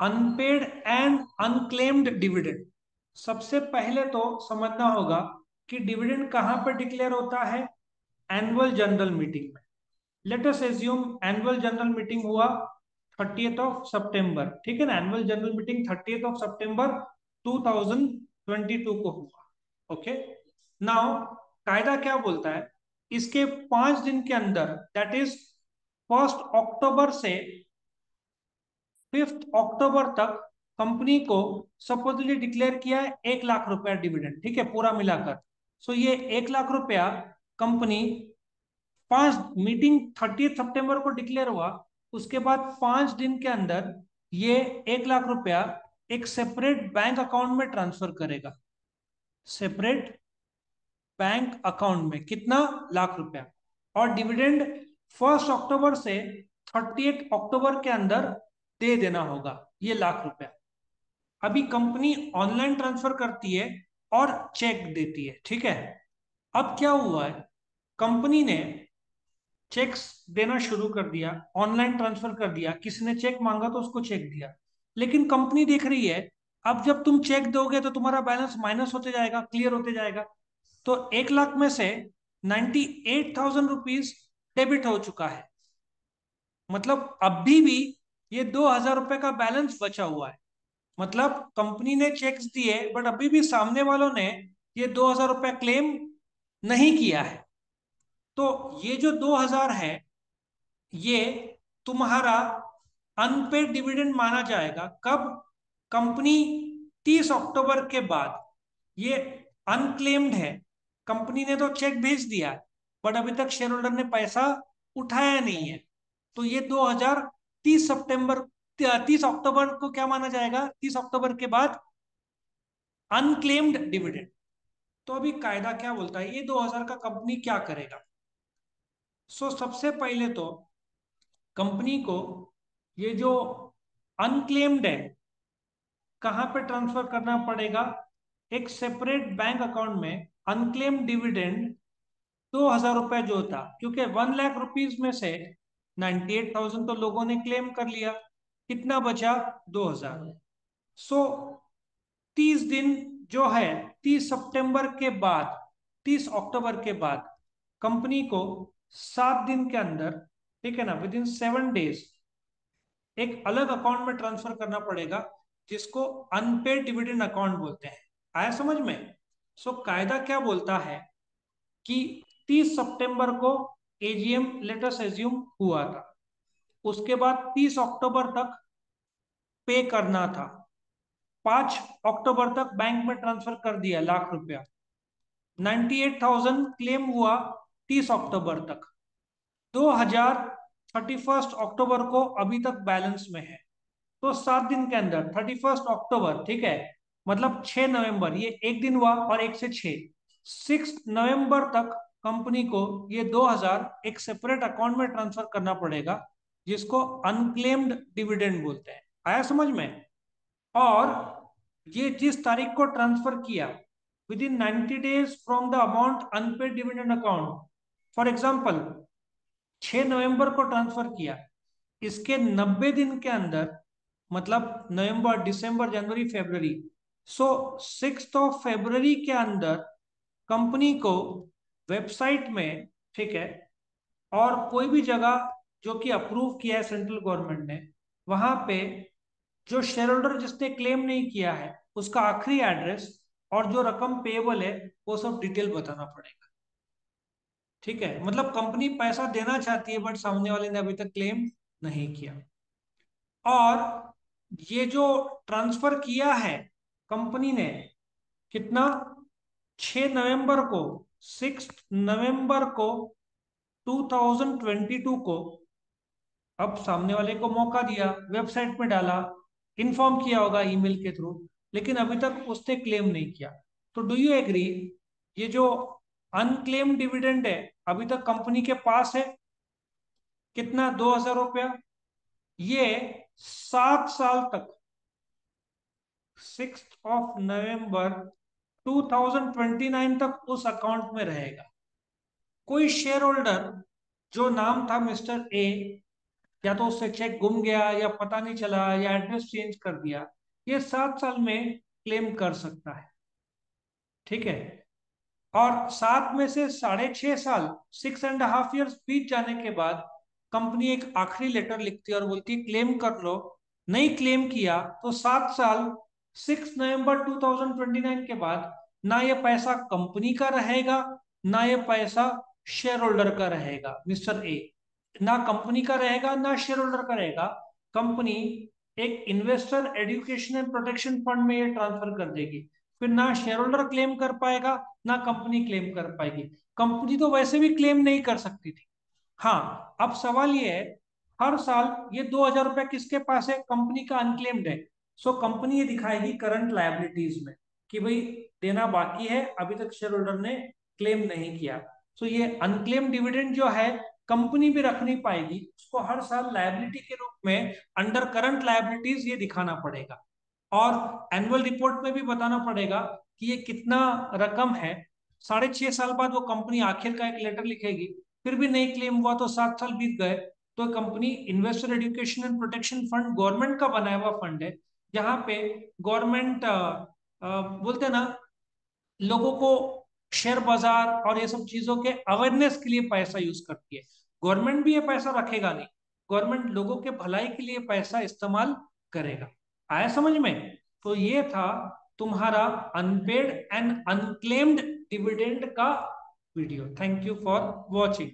Unpaid and unclaimed dividend सबसे पहले तो समझना होगा कि डिविडेंड कहाँ पर डिक्लेयर होता है? एनुअल जनरल मीटिंग में। Let us assume annual general meeting हुआ थर्टीएथ ऑफ़ सितंबर ठीक है ना? Annual general meeting thirtieth of सितंबर 2022 को हुआ। ओके नाउ कायदा क्या बोलता है? इसके पाँच दिन के अंदर दैट इज़ फ़र्स्ट अक्टूबर से फिफ्थ अक्टूबर तक कंपनी को सपोजली डिक्लेयर किया है एक लाख रुपया डिविडेंड, ठीक है, पूरा मिलाकर। सो ये एक लाख रुपया कंपनी पाँच, मीटिंग थर्टी सितंबर को डिक्लेयर हुआ, उसके बाद पाँच दिन के अंदर ये एक लाख रुपया एक सेपरेट बैंक अकाउंट में ट्रांसफ़र करेगा। सेपरेट बैंक अकाउंट में कितना? लाख रुपया। और डिविडेंड फ़र्स्ट अक्टूबर से थर्टी अक्टूबर के अंदर दे देना होगा, ये लाख रुपया। अभी कंपनी ऑनलाइन ट्रांसफ़र करती है और चेक देती है, ठीक है? अब क्या हुआ है? कंपनी ने चेक्स देना शुरू कर दिया, ऑनलाइन ट्रांसफ़र कर दिया किसी ने चेक मांगा तो उसको चेक दिया। लेकिन कंपनी देख रही है, अब जब तुम चेक दोगे तो तुम्हारा बैलेंस माइनस होते जाएगा, क्लियर होते जाएगा। तो एक लाख में से ninety eight thousand rupees debit हो चुका है। मतलब अभी भी ये दो हज़ार रुपए का बैलेंस बचा हुआ है। मतलब कंपनी ने चेक्स दिए बट अभी भी सामने वालों ने ये दो हज़ार रुपया क्लेम नहीं किया है। तो ये जो दो हज़ार है, ये तुम्हारा अनपेड डिविडेंड माना जाएगा। कब? कंपनी 30 अक्टूबर के बाद। ये अनक्लेम्ड है। कंपनी ने तो चेक भेज दिया बट अभी तक शेयर होल्डर ने पैसा उठाया नहीं है। तो ये 2030 सितंबर 30 अक्टूबर को क्या माना जाएगा? 30 अक्टूबर के बाद अनक्लेम्ड डिविडेंड तो अभी कायदा क्या बोलता है? ये 2000 का कंपनी क्या करेगा? सो so, सबसे पहले तो कंपनी को ये जो अनक्लेम्ड है कहाँ पे ट्रांसफ़र करना पड़ेगा? एक सेपरेट बैंक अकाउंट में अनक्लेम डिविडेंड दो हज़ार रुपए जो था क्योंकि वन लाख रुपीज़ में से नाइन्टी एट थाउज़ेंड तो लोगों ने क्लेम कर लिया। कितना बचा? दो हज़ार। सो तीस दिन जो है तीस सितंबर के बाद तीस अक्टूबर के बाद कंपनी को सात दिन के अंदर ठीक है ना विद इन सेवन डेज़ एक अलग अकाउंट में ट्रांसफ़र करना पड़ेगा जिसको अनपेड डिविडेंड अकाउंट बोलते हैं। आया समझ में? सो so, कायदा क्या बोलता है कि 30 सितंबर को एजीएम लेटेस्ट एज्यूम हुआ था। उसके बाद 30 अक्टूबर तक पे करना था। पाँच अक्टूबर तक बैंक में ट्रांसफ़र कर दिया लाख रुपया। 98,000 क्लेम हुआ 30 अक्टूबर तक। 2000 थर्टी फ़र्स्ट अक्टूबर को अभी तक बैलेंस में है। तो सात दिन के अंदर थर्टी फ़र्स्ट अक्टूबर ठीक है? मतलब 6 नवंबर ये एक दिन हुआ और एक से सिक्स नवंबर तक कंपनी को ये 2000 एक सेपरेट अकाउंट में ट्रांसफ़र करना पड़ेगा, जिसको अनक्लेम्ड डिविडेंड बोलते हैं। आया समझ में? और ये जिस तारीख को ट्रांसफ़र किया within ninety days from the amount unpaid dividend account for example 6 नवंबर को ट्रांसफ़र किया, इसके 90 दिन के अंदर मतलब नवंबर, दिसंबर, जनवरी, फरवरी सो सिक्स ऑफ़ फेब्रवरी के अंदर, कंपनी को वेबसाइट में, ठीक है, और कोई भी जगह जो कि अप्रूव किया है सेंट्रल गवर्नमेंट ने, वहाँ पे जो शेयर होल्डर जिसने क्लेम नहीं किया है, उसका आखिरी एड्रेस और जो रकम पेएबल है, वो सब डिटेल बताना पड़ेगा। ठीक है? मतलब कंपनी पैसा देना चाहती है बट सामने वाले ने अभी तक क्लेम नहीं किया। और ये जो ट्रांसफ़र किया है कंपनी ने, कितना? 6 नवंबर को सिक्स नवंबर को 2022 को, अब सामने वाले को मौका दिया, वेबसाइट में डाला इन्फॉर्म किया होगा ईमेल के थ्रू लेकिन अभी तक उसने क्लेम नहीं किया। तो डू यू एग्री ये जो अनक्लेम डिविडेंड है, अभी तक कंपनी के पास है, कितना? दो हज़ार रुपया। ये सात साल तक सिक्स ऑफ़ नवंबर 2029 तक उस अकाउंट में रहेगा। कोई शेयर होल्डर जो नाम था मिस्टर ए या तो उससे चेक गुम गया, या पता नहीं चला, या एड्रेस चेंज कर दिया, ये सात साल में क्लेम कर सकता है। ठीक है? और सात में से साढ़े छह साल सिक्स एंड हाफ़ ईयर्स बीत जाने के बाद कंपनी एक आखिरी लेटर लिखती है और बोलती है क्लेम कर लो। नहीं क्लेम किया तो सात साल सिक्स नवंबर 2029 के बाद ना ये पैसा कंपनी का रहेगा, ना ये पैसा शेयर होल्डर का रहेगा, मिस्टर ए। ना कंपनी का रहेगा, ना शेयर होल्डर का रहेगा। कंपनी एक investor education and protection fund में ये ट्रांसफ़र कर देगी। फिर ना शेयर होल्डर क्लेम कर पाएगा, ना कंपनी क्लेम कर पाएगी। कंपनी तो वैसे भी क्लेम नहीं कर सकती थी। हाँ अब सवाल ये है, हर साल ये दो हज़ार रुपए किसके पास है? कंपनी का अनक्लेम्ड है। सो कंपनी ये दिखाएगी करंट लाइबिलिटीज में कि भाई देना बाकी है अभी तक शेयर होल्डर ने क्लेम नहीं किया। सो so, ये अनक्लेम डिविडेंड जो है कंपनी भी रख नहीं पाएगी। उसको हर साल लाइबिलिटी के रूप में अंडर करंट लाइबिलिटीज ये दिखाना पड़ेगा। और एनुअल रिपोर्ट में भी बताना पड़ेगा कि ये कितना रकम है। साढ़े छह साल बाद वो कंपनी आखिर का एक लेटर लिखेगी फिर भी नहीं क्लेम हुआ तो सात साल बीत गए। तो company investor education and protection fund government का बनाया हुआ फंड है। जहाँ पे गवर्नमेंट बोलते ना, लोगों को शेयर बाज़ार और ये सब चीज़ों के अवेयरनेस के लिए पैसा यूज़ करती है। गवर्नमेंट भी ये पैसा रखेगा नहीं। गवर्नमेंट लोगों के भलाई के लिए पैसा इस्तेमाल करेगा। आया समझ में? तो ये था तुम्हारा अनपेड एंड अनक्लेम्ड डिविडेंड का video thank you for watching